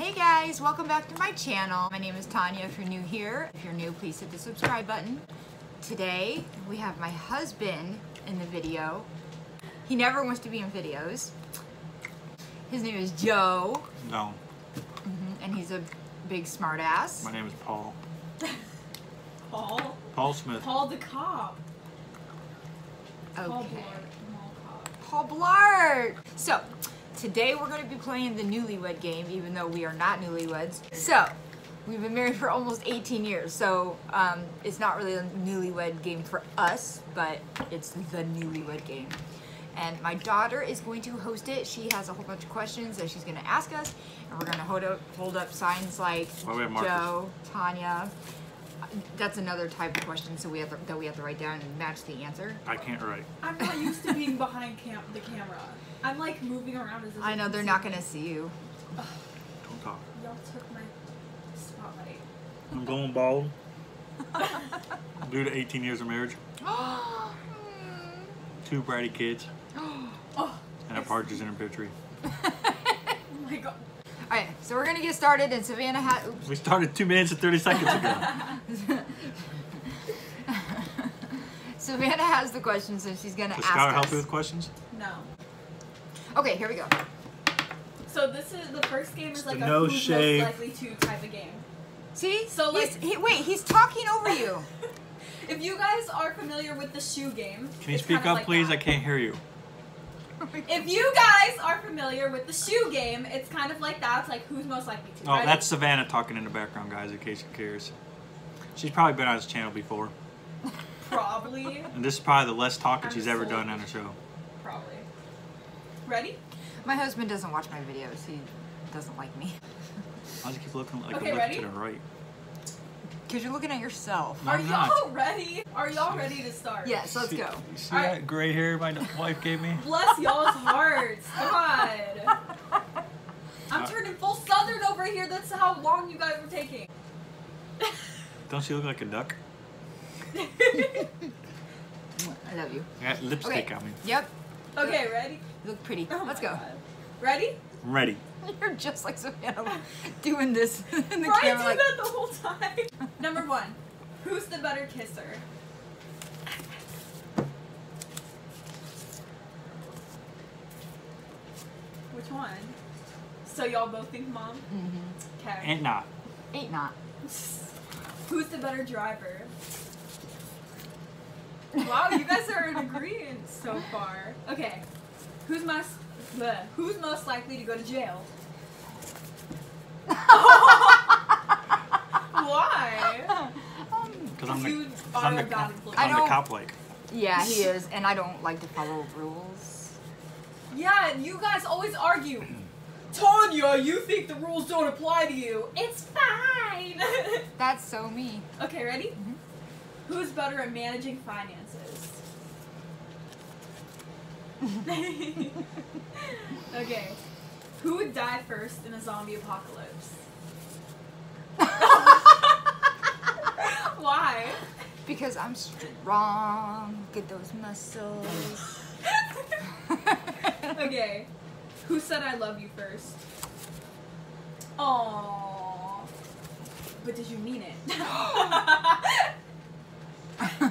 Hey guys, welcome back to my channel. My name is Tonia if you're new here. If you're new, please hit the subscribe button. Today, we have my husband in the video. He never wants to be in videos. His name is Joe, No, mm-hmm, and he's a big smartass. my name is Paul. Paul? Paul Smith. Paul the cop. Paul Blart. Paul Blart. So, today we're going to be playing the newlywed game, even though we are not newlyweds. So, we've been married for almost 18 years, so um, it's not really a newlywed game for us, but it's the newlywed game. And my daughter is going to host it. She has a whole bunch of questions that she's going to ask us, and we're going to hold up, hold up signs like we? Joe, Tonia. That's another type of question, so we have to, that we have to write down and match the answer. I can't write. I'm not used to being behind cam- the camera. I'm like moving around as I know they're not gonna see you. Don't talk. Y'all took my spotlight. I'm going bald. Due to 18 years of marriage, two bratty kids, Oh, and a partridge in a pear tree. oh my god. All right, so we're gonna get started, and Savannah had. We started two minutes and 30 seconds ago. Savannah has the questions, and she's gonna Does ask Skylar us. help you with questions? No. Okay, here we go. So this is the first game is like a no who's shade. most likely to type of game. See? So, He's- like- he, wait, he's talking over you. If you guys are familiar with the shoe game, Can you speak up, like please? that. I can't hear you. If you guys are familiar with the shoe game, it's kind of like that. It's like who's most likely to. Oh, Ready? that's Savannah talking in the background, guys, in case you cares. She's probably been on this channel before. probably, And this is probably the less talking I'm she's ever done on a show. probably. Ready? My husband doesn't watch my videos. He doesn't like me. Why does he keep looking like Okay, a look ready? to the right? Cause you're looking at yourself. Are I'm y'all ready? Are y'all ready to start? Yes, let's See- go. You see Alright. that gray hair my wife gave me? Bless y'all's hearts. God. I'm Uh, turning full southern over here. That's how long you guys were taking. Don't she look like a duck? I love you. I got lipstick Okay. on me. Yep. okay, ready? You look pretty. Oh let's go. God. Ready? I'm ready. You're just like Savannah doing this in the Brian camera. did Like, that the whole time. Number one. Who's the better kisser? Which one? So y'all both think mom? mhm. Okay. And not. ain't not. Who's the better driver? Wow, you guys are in agreement so far. Okay. Who's most bleh, who's most likely to go to jail? Why? Um, Because I'm the, You 'cause I'm the, a bad I'm. I the cop like. yeah, he is, and I don't like to follow rules. Yeah, you guys always argue. Tonia, you think the rules don't apply to you. It's fine. That's so me. okay, ready? Mhm. Who's better at managing finances? okay. Who would die first in a zombie apocalypse? Why? Because I'm strong. Get those muscles. okay. Who said I love you first? Aww. But did you mean it?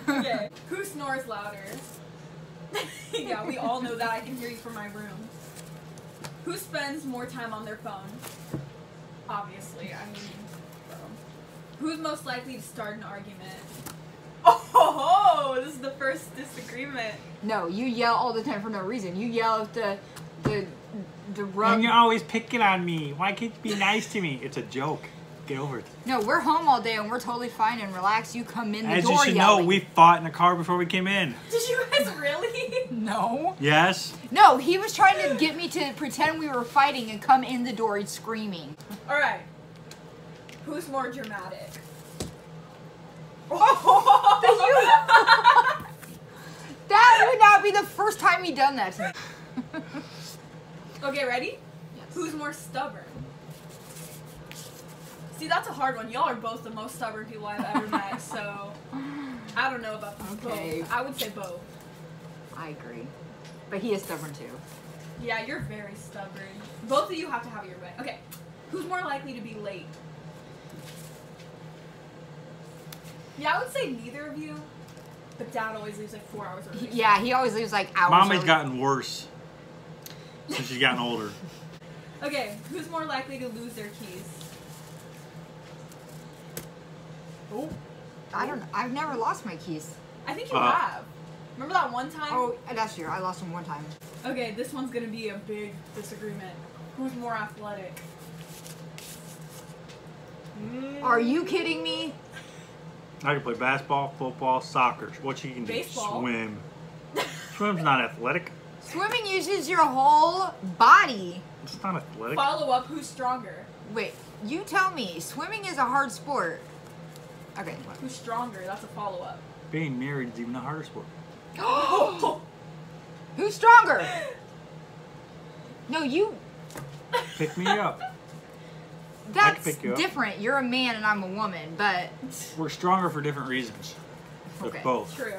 okay. Who snores louder? yeah, we all know that. I can hear you from my room. Who spends more time on their phone? Obviously, I mean. Who's most likely to start an argument? Oh, this is the first disagreement. No, you yell all the time for no reason. You yell at the the the rug. And you're always picking on me. Why can't you be nice to me? It's a joke. Get over it. No, we're home all day and we're totally fine and relaxed. You come in the As door you should yelling. know, we fought in the car before we came in. Did you guys really? no. Yes. No, he was trying to get me to pretend we were fighting and come in the door screaming. All right. Who's more dramatic? That would not be the first time he done that to me. okay, ready? Yes. Who's more stubborn? See, that's a hard one. Y'all are both the most stubborn people I've ever met, so I don't know about Okay. both. I would say both. I agree. But he is stubborn too. Yeah, you're very stubborn. Both of you have to have your way. Okay. Who's more likely to be late? Yeah, I would say neither of you. But dad always leaves like four hours early. Yeah, he always leaves like hours. Mommy's early. gotten worse since she's gotten older. Okay, who's more likely to lose their keys? Oh, I don't. I've never lost my keys. I think you Uh. have. Remember that one time? Oh, that's year I lost them one time. Okay, this one's gonna be a big disagreement. Who's more athletic? Are you kidding me? I can play basketball, football, soccer. What she can do? Baseball. Swim. Swim's not athletic. Swimming uses your whole body. It's not athletic. Follow up, who's stronger? Wait, you tell me. Swimming is a hard sport. Okay. Who's stronger? That's a follow up. Being married is even a harder sport. Who's stronger? No, you. Pick me up. That's pick you up. different. You're a man and I'm a woman, but We're stronger for different reasons. With Okay. both. True.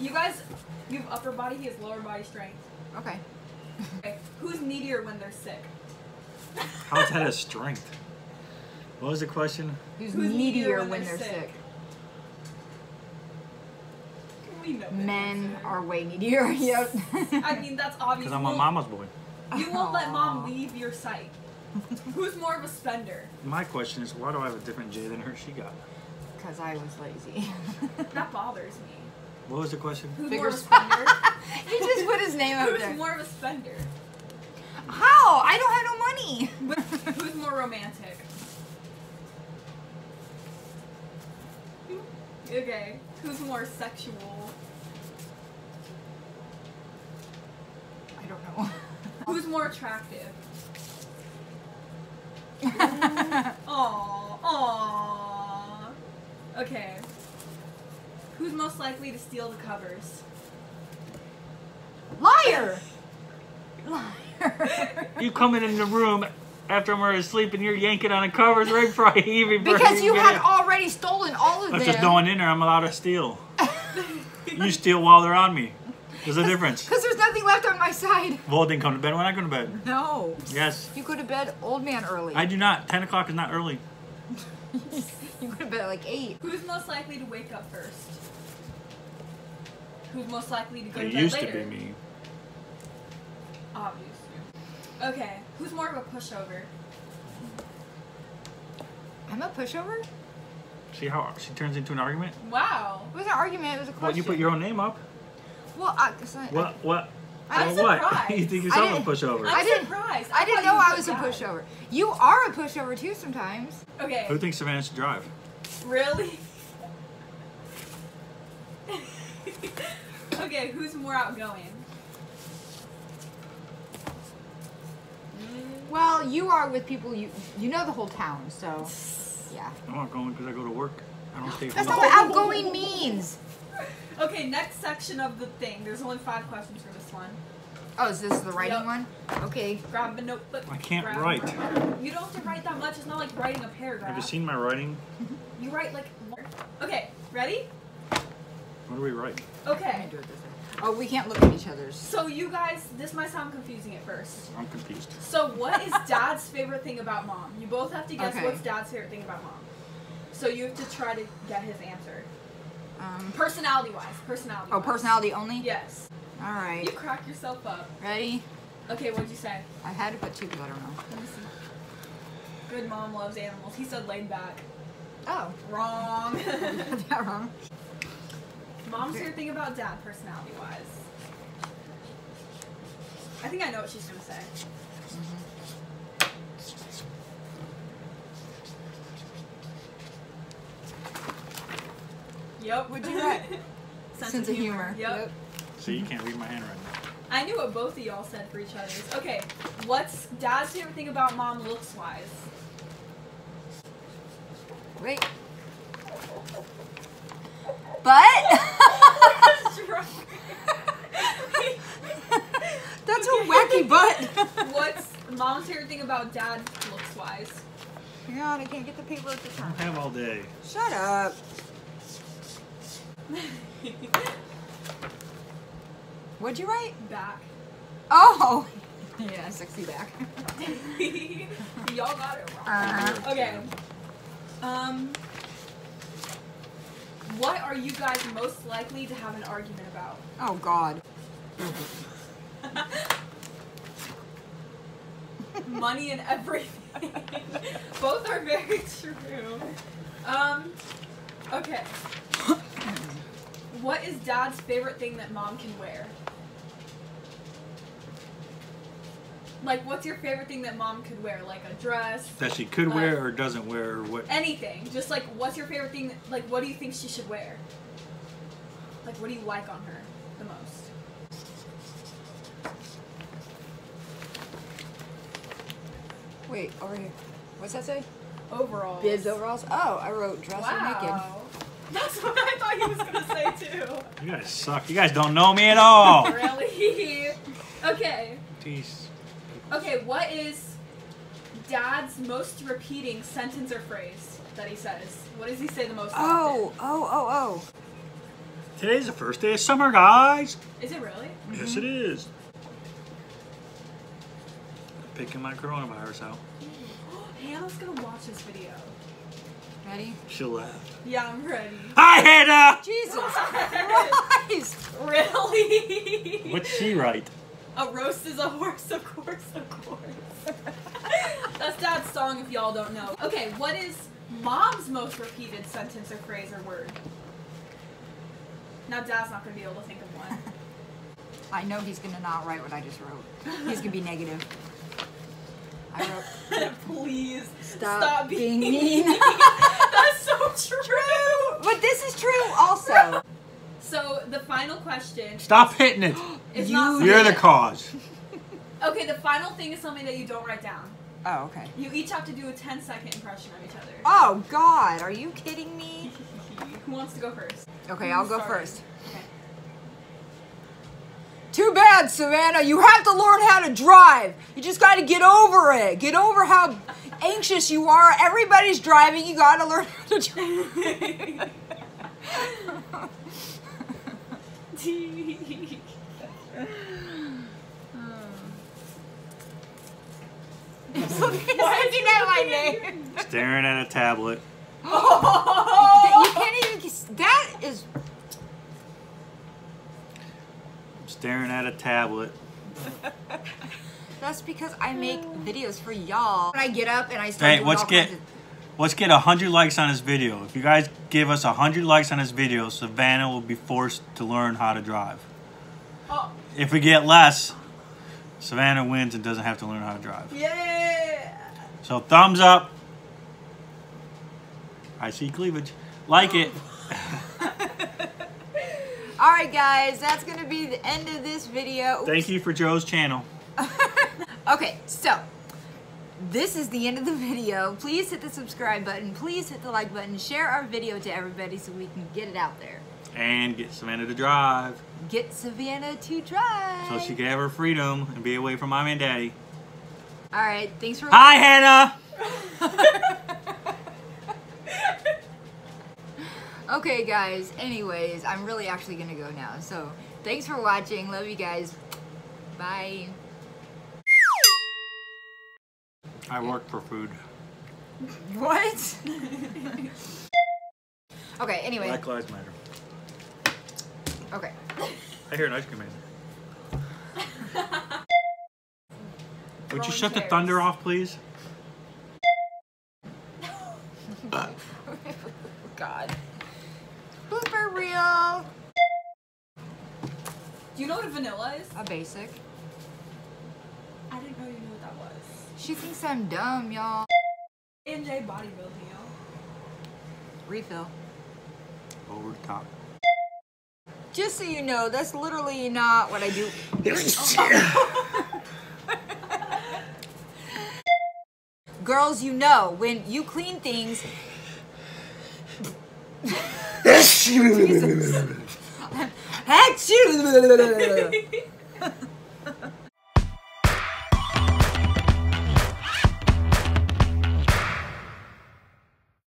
You guys, you have upper body, he has lower body strength. okay. Okay, who's needier when they're sick? How's that a strength? What was the question? Who's, Who's needier when, they're, sick? sick? We know. that Men are way needier. yep. I mean, that's obvious. Because I'm You a won't- mama's boy. You won't let mom leave your sight. Who's more of a spender? My question is, why do I have a different J than her? She got. Because I was lazy. That bothers me. What was the question? Who's Figure more of a spender? he just put his name up Who's there. more of a spender? How? I don't have no money. Who's more romantic? Okay. Who's more sexual? I don't know. Who's more attractive? Aww, aww. Okay. Who's most likely to steal the covers? Liar. Liar. You coming in the room after I'm already asleep and you're yanking on the covers right before I even because you had in. already stolen all of I'm them. just going in there. I'm allowed to steal. You steal while they're on me. There's a difference. Because there's nothing left on my side. Well, didn't come to bed when I go to bed. No. Yes. You go to bed old man early. I do not. 10 o'clock is not early. you go to bed at like 8. Who's most likely to wake up first? Who's most likely to go It to bed early? It used later? to be me. Obviously. Okay. Who's more of a pushover? I'm a pushover? See how she turns into an argument? Wow. It was an argument. It was a question. Well, you put your own name up. Well, I, 'cause I, What? What? I'm well, what? surprised. you think I yourself a pushover? I'm I didn't- surprised. I didn't know I was a put that. pushover. You are a pushover too sometimes. Okay. Who thinks Savannah should drive? Really? okay, who's more outgoing? Mm, Well, you are with people you you know the whole town, so yeah. I'm not going because I go to work. I don't stay That's home. not what outgoing means. Okay, next section of the thing. There's only five questions for this one. Oh, is this the writing Yep. one? Okay. Grab a notebook. I can't grab write. You don't have to write that much. It's not like writing a paragraph. Have you seen my writing? Mm-hmm. You write like. Okay, ready? What do we write? Let Okay. me do it this way. Oh, we can't look at each other's. So you guys, this might sound confusing at first. I'm confused. So what is dad's favorite thing about mom? You both have to guess Okay. what's dad's favorite thing about mom. So you have to try to get his answer. Um, Personality wise, personality. oh, personality only? Yes. All right. You crack yourself up. Ready? Okay, what'd you say? I had to put two because I don't know. Let me see. Good mom loves animals. He said laid back. Oh, Wrong. that wrong. Mom's favorite thing about dad, personality wise. I think I know what she's gonna say. Yep. What'd you write? Sense, of humor. Yep. See, you can't read my handwriting. I knew what both of y'all said for each other's. Okay, what's dad's favorite thing about mom looks wise? Wait. But that's a wacky butt. What's mom's favorite thing about dad looks wise? God, I can't get the paper at the I don't have all day. Shut up. What'd you write? Back. Oh. Yeah, sexy back. Y'all got it wrong. Uh-huh. Okay. Um. What are you guys most likely to have an argument about? Oh God. Money and everything. Both are very true. Um. Okay. What is Dad's favorite thing that Mom can wear? Like, what's your favorite thing that Mom could wear? Like a dress, That she could wear or doesn't wear or what? anything. Just like, what's your favorite thing? Like, what do you think she should wear? Like, what do you like on her the most? Wait, over here. What's that say? Overalls. Bibs overalls. Oh, I wrote dress or naked. Wow. That's what I thought he was gonna say too. You guys suck. You guys don't know me at all. really? Okay. Jeez. Okay, what is Dad's most repeating sentence or phrase that he says? What does he say the most? Oh, oh, oh, oh. Today's the first day of summer, guys. Is it really? Yes, mm-hmm. it is. Picking my coronavirus out. Hannah's gonna watch this video. Ready? She'll laugh. Yeah, I'm ready. Hi, Hannah. Jesus Christ! Really? What's she right? A roast is a horse, of course, of course. That's Dad's song if y'all don't know. Okay, what is Mom's most repeated sentence or phrase or word? Now Dad's not gonna be able to think of one. I know he's gonna not write what I just wrote. He's gonna be negative. I wrote, Please stop, being being mean. That's so true. but this is true also. So the final question Stop hitting it. is you, you're the cause. Okay, the final thing is something that you don't write down. Oh, okay. You each have to do a 10 second impression of each other. Oh God, are you kidding me? Who wants to go first? Okay, I'll go Sorry. first. Okay. Too bad, Savannah. You have to learn how to drive. You just got to get over it. Get over how anxious you are. Everybody's driving. You got to learn how to drive. Why Looking at my name. Staring at a tablet. You can't even. That is. Staring at a tablet. That's because I make videos for y'all. When I get up and I start Hey, let's get of- let's get hundred likes on this video. If you guys give us hundred likes on this video, Savannah will be forced to learn how to drive. Oh, If we get less, Savannah wins and doesn't have to learn how to drive. yeah. So thumbs up. I see cleavage. Like it. Oh. All right, guys, that's gonna be the end of this video. Thank you for Joe's channel. Okay, so this is the end of the video. Please hit the subscribe button. Please hit the like button. Share our video to everybody so we can get it out there. And get Savannah to drive. Get Savannah to drive. So she can have her freedom and be away from mom and daddy. All right, thanks for. Hi, Hannah! Okay, guys. Anyways, I'm really actually gonna go now. So thanks for watching. Love you guys. Bye. I work for food. What? okay. Anyway. Black Lives Matter. Okay. I hear an ice cream man. Would you shut the thunder off, please? Is? A basic. I didn't know you knew what that was. She thinks I'm dumb, y'all. AJ bodybuilding, yo. Refill. Over the top. Just so you know, that's literally not what I do. Girls, you know, when you clean things. Jesus. Achoo.